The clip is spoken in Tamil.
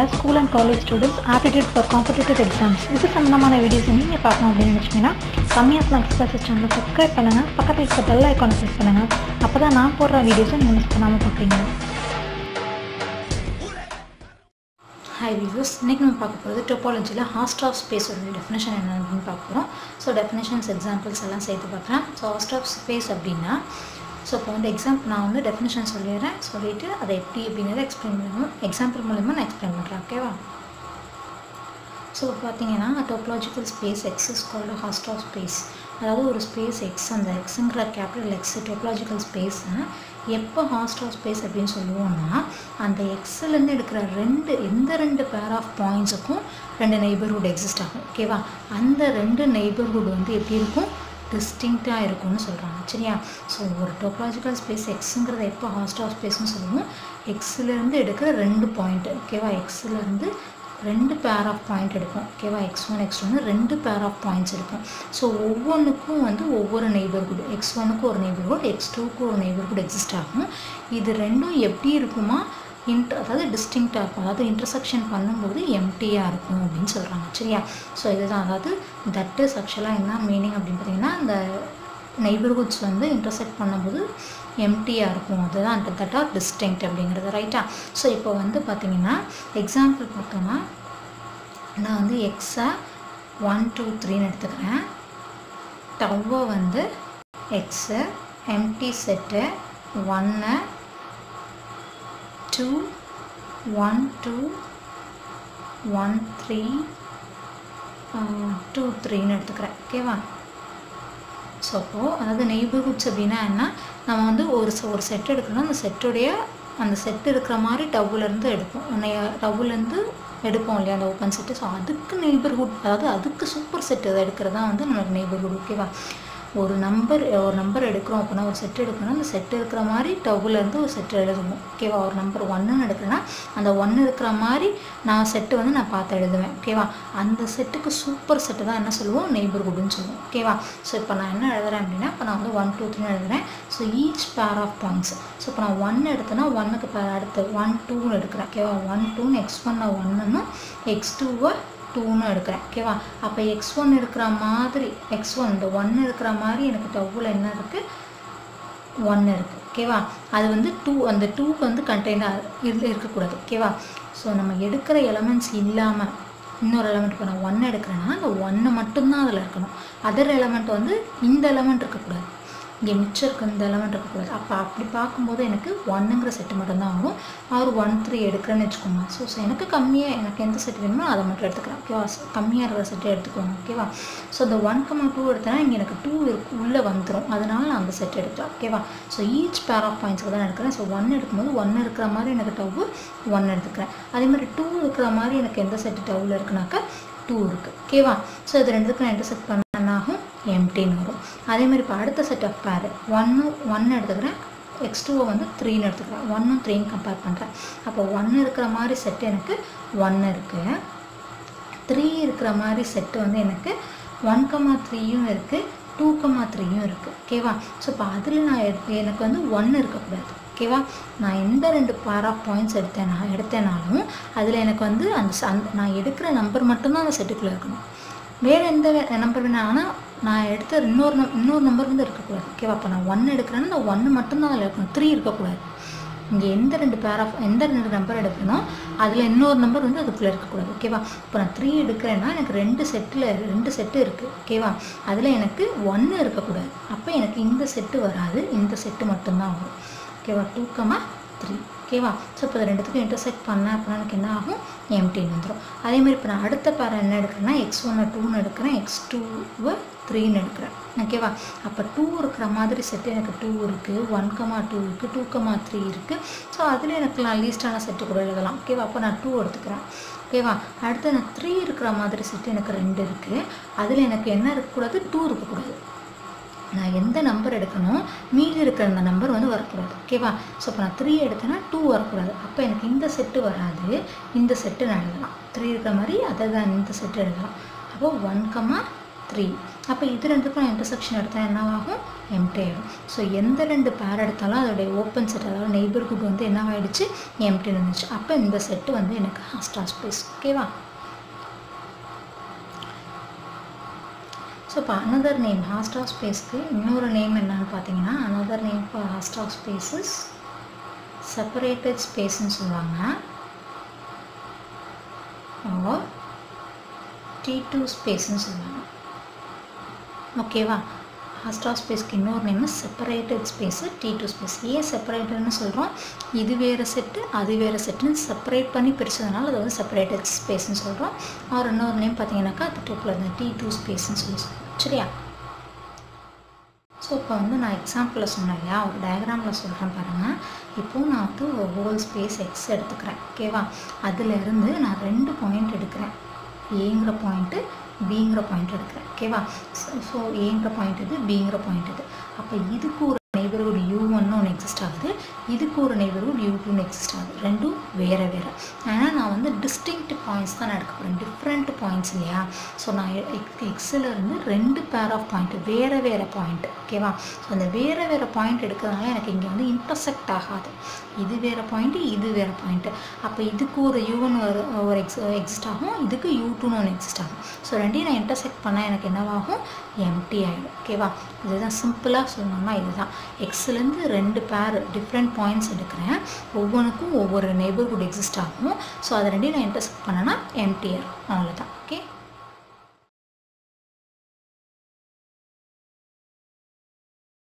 சேனலில் school and college students aptitude for competitive exams இது சம்மந்தமான வீடியோஸ் நீங்கள் பார்க்கணும் அப்படின்னு நினச்சிங்கன்னா கம்மியாக ஸ்நாக்ஸ் கிளாஸஸ் சேனலை சப்ஸ்கிரைப் பண்ணுங்கள் பக்கத்தில் இருக்க பெல் ஐக்கானை ப்ரெஸ் பண்ணுங்கள் அப்போ தான் நான் போடுற வீடியோஸை நீங்கள் மிஸ் பண்ணாமல் பார்ப்பீங்க. ஹை வியூஸ் இன்றைக்கி நம்ம பார்க்க போகிறது டொப்பாலஜியில் ஹாஸ்ட் ஆஃப் ஸ்பேஸோட டெஃபினேஷன் என்ன அப்படின்னு பார்க்குறோம் ஸோ டெஃபினேஷன்ஸ் எக்ஸாம்பிள்ஸ் எல்லாம் சேர்த்து பார்க்குறேன் ஸோ ஹாஸ்ட் ஆஃப் ஸ்பேஸ் அப்படின்னா ஸோ இப்போ வந்து எக்ஸாம்பிள் நான் வந்து டெஃபினேஷன் சொல்லிடுறேன். சொல்லிவிட்டு அதை எப்படி அப்படிங்கிறத எக்ஸ்பிளைன் பண்ணணும். எக்ஸாம்பிள் மூலமாக நான் எக்ஸ்பிளைன் பண்ணுறேன் ஓகேவா ஸோ பார்த்தீங்கன்னா topological space X is called Hausdorff space அதாவது ஒரு ஸ்பேஸ் எக்ஸ் அந்த எக்ஸுங்கிற கேபிட்டல் எக்ஸ் டோப்லாஜிக்கல் ஸ்பேஸை எப்போ ஹாஸ்ட் ஆஃப் ஸ்பேஸ் அப்படின்னு சொல்லுவோம்னா அந்த எக்ஸ்லேருந்து எடுக்கிற ரெண்டு எந்த ரெண்டு பேர் ஆஃப் பாயிண்ட்ஸுக்கும் ரெண்டு நெய்பர்ஹுட் எக்ஸிஸ்ட் ஆகும் ஓகேவா அந்த ரெண்டு நெய்பர்ஹுட் வந்து எப்படி இருக்கும்? டிஸ்டிங்க்டாக இருக்கும்னு சொல்கிறாங்க சரியா? ஸோ ஒரு டோபாலஜிக்கல் ஸ்பேஸ் எக்ஸுங்கிறத எப்போ ஹாஸ்ட் ஆஃப் ஸ்பேஸ்னு சொல்லுவோம்? எக்ஸிலேருந்து எடுக்கிற ரெண்டு பாயிண்ட்டு ஓகேவா எக்ஸிலேருந்து ரெண்டு பேர் ஆஃப் பாயிண்ட் எடுப்போம் ஓகேவா எக்ஸ் ஒன் எக்ஸ் ஒன்று ரெண்டு பேர் ஆஃப் பாயிண்ட்ஸ் எடுப்போம். ஸோ ஒவ்வொன்றுக்கும் வந்து ஒவ்வொரு நெய்பர்ஹுட் எக்ஸ் ஒனுக்கு ஒரு நெய்பர்ஹுட் எக்ஸ் டூக்கு ஒரு நெய்பர்ஹுட் எக்ஸிஸ்ட் ஆகும். இது ரெண்டும் எப்படி இருக்குமா? இன்ட் அதாவது டிஸ்டிங்க்டாக இருக்கும். அதாவது இன்டர்செக்ஷன் பண்ணும்போது எம்டியாக இருக்கும் அப்படின்னு சொல்கிறாங்க சரியா? ஸோ இதுதான். அதாவது தட் இஸ் ஆக்சுவலாக என்ன மீனிங் அப்படின்னு பார்த்தீங்கன்னா அந்த நெய்பர்ஹுட்ஸ் வந்து இன்டர்செக்ட் பண்ணும்போது எம்டியாக இருக்கும். அதுதான் தட் ஆர் டிஸ்டிங்க்ட் அப்படிங்கிறது. ரைட்டா ஸோ இப்போ வந்து பார்த்தீங்கன்னா எக்ஸாம்பிள் பார்த்தோன்னா நான் வந்து எக்ஸை ஒன் டூ த்ரீன்னு எடுத்துக்கிறேன். டவ்வை வந்து எக்ஸு எம்டி செட்டு ஒன்று two one two one three two த்ரீன்னு எடுத்துக்கிறேன். ஓகேவா ஸோ அப்போது அதாவது நெய்பர்ஹுட்ஸ் அப்படின்னா என்ன? நம்ம வந்து ஒரு ஒரு செட் எடுக்கணும். அந்த செட்டுடைய அந்த செட் இருக்கிற மாதிரி டவுலேருந்து எடுப்போம். டவுலேருந்து எடுப்போம் இல்லையா அந்த ஓப்பன் செட்டு ஸோ அதுக்கு நெய்பர்ஹுட் அதாவது அதுக்கு சூப்பர் செட் அதை எடுக்கிறது தான் வந்து நம்மளுக்கு நெய்பர்ஹுட் ஓகேவா ஒரு நம்பர் ஒரு நம்பர் எடுக்கிறோம் அப்படின்னா ஒரு செட் எடுக்கணும்னா அந்த செட் இருக்கிற மாதிரி டவுலேருந்து ஒரு செட் எழுதுவோம். ஓகேவா ஒரு நம்பர் ஒன்றுன்னு எடுக்கிறேன்னா அந்த ஒன்று இருக்கிற மாதிரி நான் செட்டு வந்து நான் பார்த்து எழுதுவேன். ஓகேவா அந்த செட்டுக்கு சூப்பர் செட்டு தான் என்ன சொல்லுவோம்? நெய்பர்ஹுட்னு சொல்லுவோம். ஓகேவா ஸோ இப்போ நான் என்ன எழுதுறேன் அப்படின்னா இப்போ நான் வந்து ஒன் டூ த்ரீ எழுதுறேன். So each pair of points so இப்போ நான் ஒன் எடுத்தேன்னா ஒன்னுக்கு அடுத்து ஒன் டூன்னு எடுக்கிறேன். ஓகேவா ஒன் டூன்னு எக்ஸ் ஒன் ஒன்றுன்னு எக்ஸ் டூவை டூன்னு எடுக்கிறேன் ஓகேவா அப்போ எக்ஸ் ஒன் இருக்கிற மாதிரி எக்ஸ் ஒன் இந்த ஒன்று இருக்கிற மாதிரி எனக்கு டவ்வில் என்ன இருக்குது ஒன்று இருக்குது ஓகேவா அது வந்து டூ அந்த டூக்கு வந்து கண்டெய்னர் இரு இருக்கக்கூடாது ஓகேவா ஸோ நம்ம எடுக்கிற எலமெண்ட்ஸ் இல்லாமல் இன்னொரு எலமெண்ட் இப்போ நான் ஒன் எடுக்கிறேன்னா அந்த ஒன்று மட்டும்தான் அதில் இருக்கணும். அதர் எலமெண்ட் வந்து இந்த எலமெண்ட் இருக்கக்கூடாது. இங்கே மிச்சம் இருக்குது இந்த எலமெண்ட் இருக்கக்கூடாது அப்போ அப்படி பார்க்கும்போது எனக்கு ஒன்னுங்கிற செட்டு மட்டும்தான் ஆகும் அவர் ஒன் த்ரீ எடுக்கிறேன்னு வச்சுக்கோங்க. ஸோ ஸோ எனக்கு கம்மியாக எனக்கு எந்த செட் வேணுமோ அதை மட்டும் எடுத்துக்கிறேன். ஓகேவா கம்மியாக இருக்கிற செட்டு எடுத்துக்கோங்க. ஓகேவா ஸோ இந்த ஒன் கம்மா டூ எடுத்தேன்னா இங்கே எனக்கு டூ இருக்கு உள்ளே வந்துடும் அதனால் நான் அந்த செட் எடுக்கலாம் ஓகேவா ஸோ ஈச் பேர் ஆஃப் பாயிண்ட்ஸ்க்கு தான் எடுக்கிறேன். ஸோ ஒன் எடுக்கும்போது ஒன்று இருக்கிற மாதிரி எனக்கு டவு ஒன் எடுத்துக்கிறேன். அதே மாதிரி டூ இருக்கிற மாதிரி எனக்கு எந்த செட்டு டவுவில் இருக்குனாக்கா டூ இருக்குது ஓகேவா ஸோ இது ரெண்டுக்கும் நான் இன்டர்செக்ட் பண்ண எம்டின்னு வரும். அதே மாதிரி இப்போ அடுத்த செட் ஆஃப் பேர் ஒன்று ஒன்று எடுத்துக்கிறேன். எக்ஸ் டூவை வந்து த்ரீன்னு எடுத்துக்கிறேன். ஒன்னும் த்ரீன்னு கம்பேர் பண்ணுறேன் அப்போ ஒன்று இருக்கிற மாதிரி செட்டு எனக்கு ஒன்று இருக்குது த்ரீ இருக்கிற மாதிரி செட்டு வந்து எனக்கு ஒன் கமா த்ரீயும் இருக்குது டூ கமா த்ரீயும் இருக்குது ஓகேவா ஸோ இப்போ அதில் நான் எனக்கு வந்து ஒன்று இருக்கக்கூடாது. ஓகேவா நான் எந்த ரெண்டு பேர் ஆஃப் பாயிண்ட்ஸ் எடுத்தேனா எடுத்தேனாலும் அதில் எனக்கு வந்து அந்த அந்த நான் எடுக்கிற நம்பர் மட்டும்தான் அந்த செட்டுக்குள்ளே இருக்கணும். வேறு எந்த நம்பர் வேணால் ஆனால் நான் எடுத்த இன்னொரு நம் இன்னொரு நம்பர் வந்து இருக்கக்கூடாது. ஓகேவா அப்போ நான் ஒன்று எடுக்கிறேன்னா நான் ஒன்று மட்டும்தான் அதில் இருக்கணும். த்ரீ இருக்கக்கூடாது. இங்கே எந்த ரெண்டு பேர் ஆஃப் எந்த ரெண்டு நம்பர் எடுக்கணும் அதில் இன்னொரு நம்பர் வந்து அதுக்குள்ளே இருக்கக்கூடாது. ஓகேவா இப்போ நான் த்ரீ எடுக்கிறேன்னா எனக்கு ரெண்டு செட்டில் ரெண்டு செட்டு இருக்குது ஓகேவா அதில் எனக்கு ஒன்று இருக்கக்கூடாது. அப்போ எனக்கு இந்த செட்டு வராது. இந்த செட்டு மட்டும்தான் வரும். ஓகேவா டூ கமா த்ரீ ஓகேவா? ஸோ இப்போ ரெண்டுத்துக்கும் இன்டர்செக்ட் பண்ணேன் அப்படின்னா எனக்கு என்ன ஆகும்? எம்டின்னு வந்துடும் அதேமாதிரி இப்போ நான் அடுத்த பேரை என்ன எடுக்கிறேன்னா எக்ஸ் ஒன்று டூன்னு எடுக்கிறேன் எக்ஸ் டூவை த்ரீன்னு எடுக்கிறேன். ஓகேவா? அப்போ டூ இருக்கிற மாதிரி செட்டு எனக்கு டூ இருக்குது ஒன் கமா டூ இருக்குது டூ கமா த்ரீ இருக்குது ஸோ அதில் எனக்கு நான் லீஸ்டான செட்டு கூட எழுதலாம். ஓகேவா? அப்போ நான் டூ எடுத்துக்கிறேன். ஓகேவா? அடுத்து நான் த்ரீ இருக்கிற மாதிரி செட்டு எனக்கு ரெண்டு இருக்குது அதில் எனக்கு என்ன இருக்கக்கூடாது? டூ இருக்கக்கூடாது. நான் எந்த நம்பர் எடுக்கணும் மீதி இருக்கிற அந்த நம்பர் வந்து வரக்கூடாது. ஓகேவா ஸோ இப்போ நான் த்ரீ எடுத்தேன்னா டூ வரக்கூடாது. அப்போ எனக்கு இந்த செட்டு வராது இந்த செட்டு நான் எழுதலாம். த்ரீ இருக்கிற மாதிரி அதை தான் இந்த செட்டு எழுதலாம். அப்போ ஒன் கம்மா த்ரீ அப்போ இது ரெண்டுக்கும் நான் இன்டர்செக்ஷன் எடுத்தால் என்னவாகும்? எம்டி ஆகிடும் ஸோ எந்த ரெண்டு பேர் எடுத்தாலும் அதோடைய ஓப்பன் செட் அதாவது நெய்பர்ஹுட் வந்து என்னவாயிடுச்சு? எம்டி இருந்துச்சு அப்போ இந்த செட்டு வந்து எனக்கு ஹாஸ்டா ஸ்பேஸ் ஓகேவா ஸோ இப்போ அனதர் நேம் ஹாஸ்டா ஸ்பேஸ்க்கு இன்னொரு நேம் என்னன்னு பார்த்தீங்கன்னா another name for Hausdorff spaces separated ஸ்பேஸ்ன்னு சொல்லுவாங்க. ஓ டி டூ ஸ்பேஸ்ன்னு சொல்லுவாங்க. ஓகேவா ஹாஸ்டா ஸ்பேஸ்க்கு இன்னொரு name separated space T two space ஏன் செப்பரேட்டட்னு சொல்கிறோம் இது வேறு செட்டு அது வேறு செட்டுன்னு செப்பரேட் பண்ணி பிரித்ததுனால அது வந்து செப்பரேட்டட் ஸ்பேஸ்னு சொல்கிறோம் அவர் இன்னொரு நேம் பார்த்தீங்கன்னாக்கா அது டூப்பில் இருந்த டி டூ ஸ்பேஸ்ன்னு சொல்லி சொல்லுவோம் சரியா? ஸோ இப்போ வந்து நான் எக்ஸாம்பிளில் சொன்னேன் இல்லையா? ஒரு டயக்ராமில் சொல்கிறேன் பாருங்கள் இப்போது நான் வந்து ஒரு ஹோல் ஸ்பேஸ் எக்ஸ் எடுத்துக்கிறேன். ஓகேவா அதிலிருந்து நான் ரெண்டு பாயிண்ட் எடுக்கிறேன். ஏங்கிற பாயிண்ட்டு பிங்கிற பாயிண்ட் எடுக்கிறேன் ஓகேவா ஸோ ஏங்கிற பாயிண்ட் இது பிங்கிற பாயிண்ட் இது. அப்போ இதுக்கு ஒரு நெய்பர்ஹுட் யூ ஒன்று ஒன்று எக்ஸிஸ்ட் ஆகுது. இதுக்கு ஒரு நெய்பர்ஹுட் யூ டூன்னு எக்ஸிஸ்ட் ரெண்டும் வேறு வேறு. ஆனால் நான் வந்து டிஸ்டிங்க்ட் பாயிண்ட்ஸ் தான் நான் எடுக்க போகிறேன் டிஃப்ரெண்ட் பாயிண்ட்ஸ் இல்லையா? ஸோ நான் எக்ஸில் இருந்து ரெண்டு பேர் ஆஃப் பாயிண்ட் வேறு வேறு பாயிண்ட் ஓகேவா ஸோ அந்த வேறு வேறு பாயிண்ட் எடுக்கிறதுனால எனக்கு இங்கே வந்து இன்டர்செக்ட் ஆகாது. இது வேறு பாயிண்ட்டு இது வேறு பாயிண்ட்டு அப்போ இதுக்கு ஒரு யூன் ஒரு ஒரு எக்ஸ் எக்ஸிஸ்ட் ஆகும். இதுக்கு யூ டூன்னு ஒன்று எக்ஸிஸ்ட் ஆகும். ஸோ ரெண்டையும் நான் இன்டர்செக்ட் பண்ணால் எனக்கு என்னவாகும்? எம்டி ஆகிடும் ஓகேவா இதுதான் சிம்பிளாக சொல்லணும்னா இதுதான். எக்ஸ்லேருந்து ரெண்டு பேர் டிஃப்ரெண்ட் பாயிண்ட்ஸ் எடுக்கிறேன். ஒவ்வொன்றுக்கும் ஒவ்வொரு நெய்பர்ஹுட் எக்ஸிஸ்ட் ஆகும். ஸோ அதை ரெண்டையும் நான் இன்டர்செக்ட் பண்ணேன்னா எம்டிஆர் அவ்வளோதான் ஓகே